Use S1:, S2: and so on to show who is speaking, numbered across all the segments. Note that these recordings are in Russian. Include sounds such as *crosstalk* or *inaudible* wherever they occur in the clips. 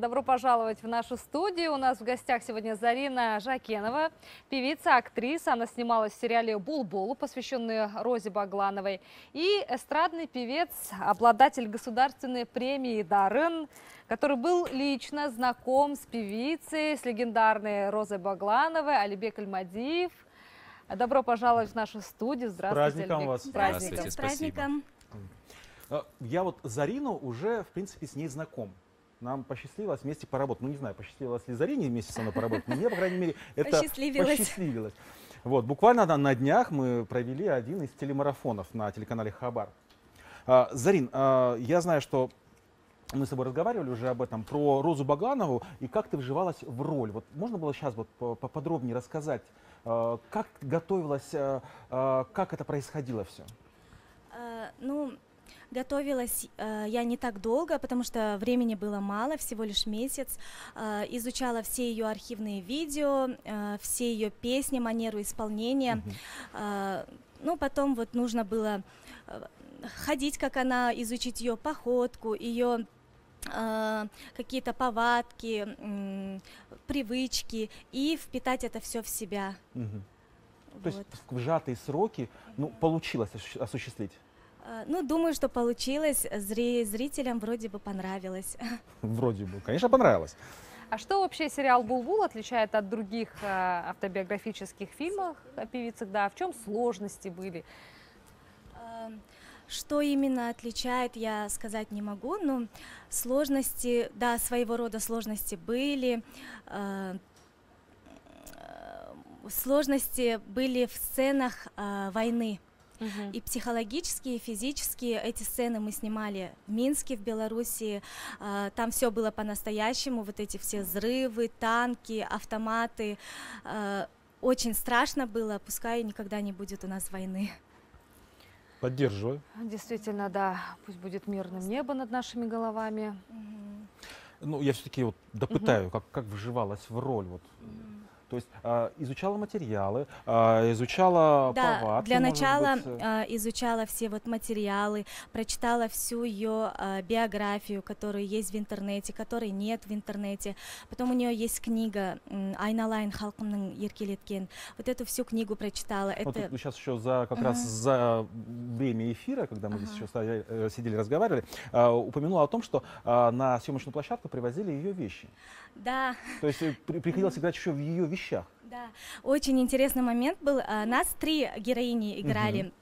S1: Добро пожаловать в нашу студию. У нас в гостях сегодня Зарина Жакенова, певица, актриса. Она снималась в сериале «Бул-Бул», посвященный Розе Баглановой. И эстрадный певец, обладатель государственной премии «Дарын», который был лично знаком с певицей, с легендарной Розой Баглановой, Алибек Альмадиев. Добро пожаловать в нашу студию. Здравствуйте,
S2: С праздником
S1: Алибек.
S2: вас.
S1: С
S3: Здравствуйте,
S1: праздником.
S3: с праздником.
S2: А, Я вот Зарину уже, в принципе, с ней знаком. Нам посчастливилось вместе поработать. Ну, не знаю, посчастливилось ли Зарине вместе со мной поработать, но мне, по крайней мере, это
S3: Посчастливилось.
S2: посчастливилось. Вот, буквально на, на днях мы провели один из телемарафонов на телеканале Хабар. А, Зарин, а, я знаю, что мы с тобой разговаривали уже об этом, про Розу Багланову и как ты вживалась в роль. Вот можно было сейчас вот по- поподробнее рассказать, а, как готовилась, а, а, как это происходило все?
S3: Э, Ну, готовилась э, я не так долго, потому что времени было мало, всего лишь месяц. Э, Изучала все ее архивные видео, э, все ее песни, манеру исполнения. Э, Ну, потом вот нужно было э, ходить, как она, изучить ее походку, ее э, какие-то повадки, м, привычки и впитать это все в себя.
S2: Мгм. То есть
S3: Вот.
S2: в сжатые сроки ну, получилось осущ- осуществить?
S3: Э, Ну, думаю, что получилось. Зри- зрителям вроде бы понравилось. *laughs*
S2: Вроде бы. Конечно, понравилось.
S1: А что вообще сериал «Бул-Бул» отличает от других э, автобиографических фильмов о певицах? Да, в чем сложности были?
S3: Что именно отличает, я сказать не могу, но сложности, да, своего рода сложности были. Э, э, Сложности были в сценах э, И психологические, и физические эти сцены мы снимали в Минске, в Белоруссии. А, Там все было по-настоящему, вот эти все взрывы, танки, автоматы. А, Очень страшно было, пускай никогда не будет у нас войны.
S2: Поддерживаю.
S1: Действительно, да, пусть будет мирным небо над нашими головами.
S2: Ну, я все-таки вот допытаю, как, как вживалась в роль. Вот. То есть а, изучала материалы, а, изучала
S3: Да,
S2: повадки,
S3: для начала
S2: быть, э.
S3: а, изучала все вот материалы, прочитала всю ее биографию, которая есть в интернете, которой нет в интернете. Потом у нее есть книга Айналайн халкымның еркелеткен. Вот эту всю книгу прочитала.
S2: Вот
S3: Это
S2: тут сейчас еще за как
S3: Мгм.
S2: раз за время эфира, когда мы здесь
S3: Ага.
S2: еще стояли, э, сидели, разговаривали, а, упомянула о том, что на съемочную площадку привозили ее вещи.
S3: да,
S2: То есть э, при- приходилось играть еще в ее вещах.
S3: Да, очень интересный момент был. А, Нас три героини играли.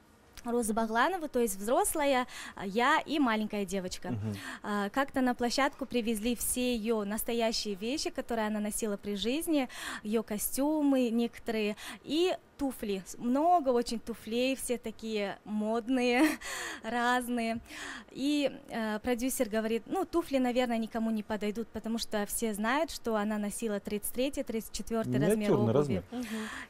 S3: Роза Багланова, то есть взрослая, а, я и маленькая девочка.
S2: Мгм.
S3: А, Как-то на площадку привезли все ее настоящие вещи, которые она носила при жизни, ее костюмы некоторые и туфли. Много очень туфлей, все такие модные, *laughs* разные. И э, продюсер говорит, ну, туфли, наверное, никому не подойдут, потому что все знают, что она носила 33-34 размер
S2: Миниатюрный
S3: обуви.
S2: размер.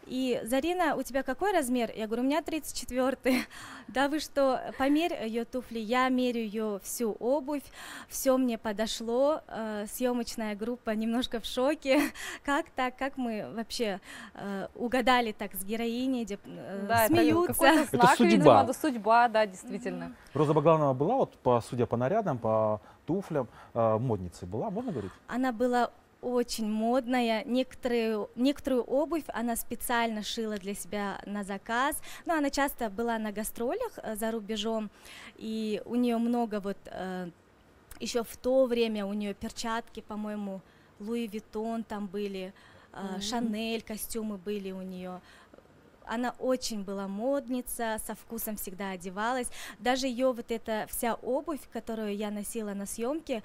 S3: И Зарина, у тебя какой размер? Я говорю, у меня 34. *laughs* Да вы что, померь ее туфли, я мерю ее всю обувь, все мне подошло. Э, съемочная группа немножко в шоке. *laughs* Как так, как мы вообще э, угадали так с героиней, где, э,
S1: Да, это
S3: смеются.
S1: какой-то
S2: Это
S1: знак, видимо,
S2: судьба.
S1: да, судьба, да, действительно.
S2: Роза Багланова была, вот, по, судя по нарядам, по туфлям, э, модницей была, можно говорить?
S3: Она была очень модная. Некоторые, некоторую обувь она специально шила для себя на заказ. Но она часто была на гастролях э, за рубежом, и у нее много вот еще в то время у нее перчатки, по-моему, Луи Виттон там были, э,
S1: Мгм.
S3: Шанель костюмы были у нее. Она очень была модница, со вкусом всегда одевалась. Даже ее вот эта вся обувь, которую я носила на съемке,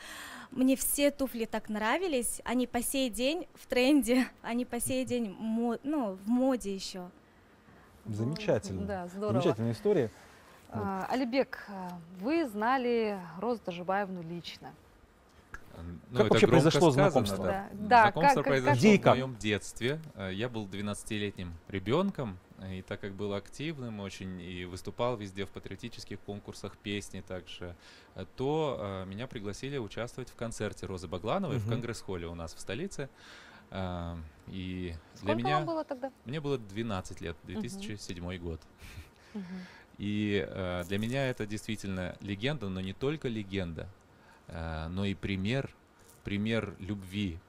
S3: мне все туфли так нравились. Они по сей день в тренде, *laughs* они по сей день мо- ну, в моде еще.
S2: Замечательно.
S1: Да, здорово.
S2: Замечательная история. Вот.
S1: А, Алибек, а, вы знали Розу Тажибаевну лично.
S4: Ну,
S2: Как
S4: это
S2: вообще произошло
S4: сказано,
S2: знакомство?
S1: Да.
S4: Да. Знакомство
S1: как- как-
S4: произошло
S2: и
S4: в
S2: как?
S4: моем детстве. Э, Я был 12-летним ребенком, и так как был активным очень и выступал везде в патриотических конкурсах песни также, э, то э, меня пригласили участвовать в концерте Розы Баглановой в
S2: Мгм.
S4: Конгресс-холле у нас в столице. Э, И для
S1: Сколько
S4: меня...
S1: вам было тогда?
S4: Мне было 12 лет, 2007 год.
S1: Мгм.
S4: И э, для меня это действительно легенда, но не только легенда, э, но и пример пример любви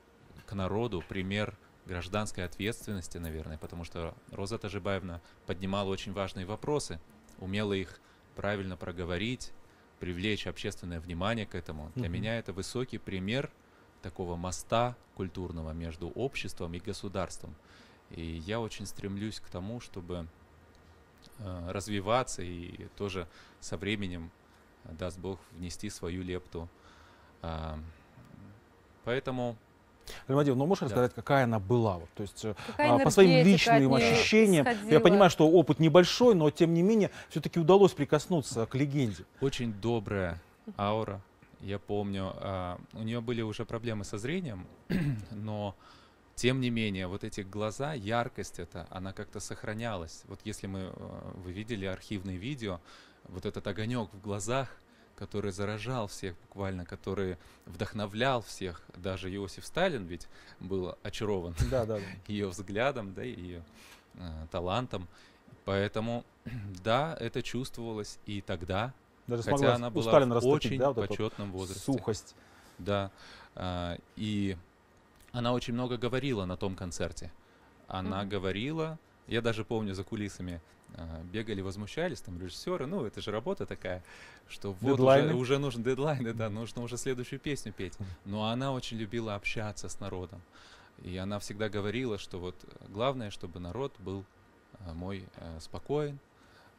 S4: к народу, пример гражданской ответственности, наверное, потому что Роза Тажибаевна поднимала очень важные вопросы, умела их правильно проговорить, привлечь общественное внимание к этому. Для
S2: Мгм.
S4: меня это высокий пример такого моста культурного между обществом и государством. И я очень стремлюсь к тому, чтобы э, развиваться и тоже со временем, э, даст Бог, внести свою лепту. А, Поэтому
S2: Альмадив, ну можешь
S4: Да.
S2: рассказать, какая она была? Вот, то есть э,
S1: Какая
S2: а, по своим личным ощущениям. Я
S1: исходила?
S2: понимаю, что опыт небольшой, но тем не менее все-таки удалось прикоснуться к легенде.
S4: очень добрая аура. Я помню, а, у нее были уже проблемы со зрением, *clears throat* но тем не менее, вот эти глаза, яркость эта, она как-то сохранялась. Вот если мы, э, вы видели архивные видео, вот этот огонек в глазах, который заражал всех буквально, который вдохновлял всех. Даже Иосиф Сталин ведь был очарован
S2: Да, да, да. *laughs*
S4: ее взглядом, да, и ее э, талантом. Поэтому, *clears throat* да, это чувствовалось и тогда,
S2: Даже
S4: хотя она была
S2: Сталина
S4: в очень
S2: да, вот
S4: почетном возрасте.
S2: сухость.
S4: Да. А, и она очень много говорила на том концерте. Она
S1: Мгм.
S4: говорила, я даже помню за кулисами а, бегали, возмущались там режиссеры, ну это же работа такая, что вот уже, уже нужен дедлайн, да, нужно уже следующую песню петь. Но она очень любила общаться с народом. И она всегда говорила, что вот э, главное, чтобы народ был а, мой э, спокоен.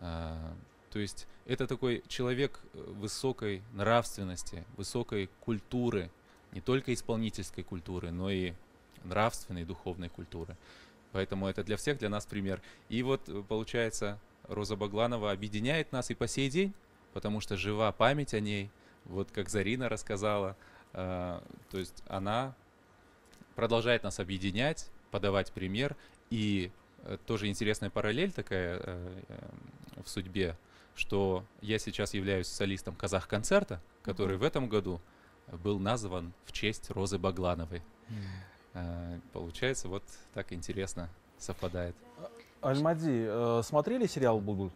S4: А, то есть это такой человек э, высокой нравственности, высокой культуры, не только исполнительской культуры, но и нравственной, духовной культуры. Поэтому это для всех, для нас пример. И вот э, получается, Роза Багланова объединяет нас и по сей день, потому что жива память о ней, вот как Зарина рассказала, э, то есть она продолжает нас объединять, подавать пример. И э, тоже интересная параллель такая э, э, в судьбе, что я сейчас являюсь солистом казах-концерта, который в этом году был назван в честь Розы Баглановой. Э, Получается, вот так интересно совпадает.
S2: Альмади, э, смотрели сериал «Булбул»?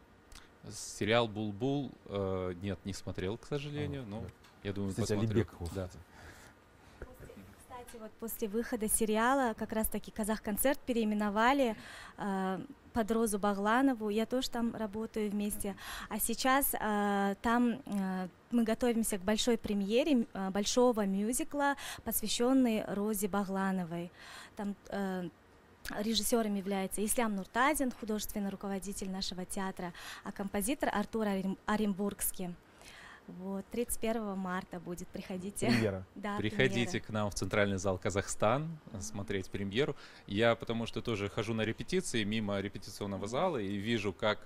S4: Сериал «Булбул» э, нет, не смотрел, к сожалению,
S2: А,
S4: но
S2: да.
S4: я думаю,
S2: Кстати,
S4: посмотрю. Да.
S2: Кстати,
S3: вот после выхода сериала как раз-таки Казах-концерт переименовали э, под Розу Багланову. Я тоже там работаю вместе. А сейчас э, там э, мы готовимся к большой премьере э, большого мюзикла, посвященный Розе Баглановой. Там э, Режиссером является Ислам Нуртазин, художественный руководитель нашего театра, а композитор Артур Оренбургский. Вот, 31 марта будет, приходите.
S2: Премьера. *laughs*
S3: Да,
S4: Приходите
S3: премьера.
S4: к нам в центральный зал Казахстан э, смотреть премьеру. Я потому что тоже хожу на репетиции мимо репетиционного зала и вижу, как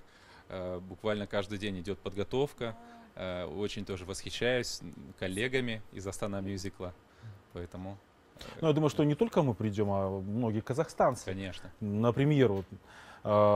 S4: э, буквально каждый день идет подготовка. Э, очень тоже восхищаюсь коллегами из Астана мюзикла. Поэтому,
S2: Ну, я думаю, что не только мы придем, а многие казахстанцы
S4: конечно.
S2: на премьеру. Э,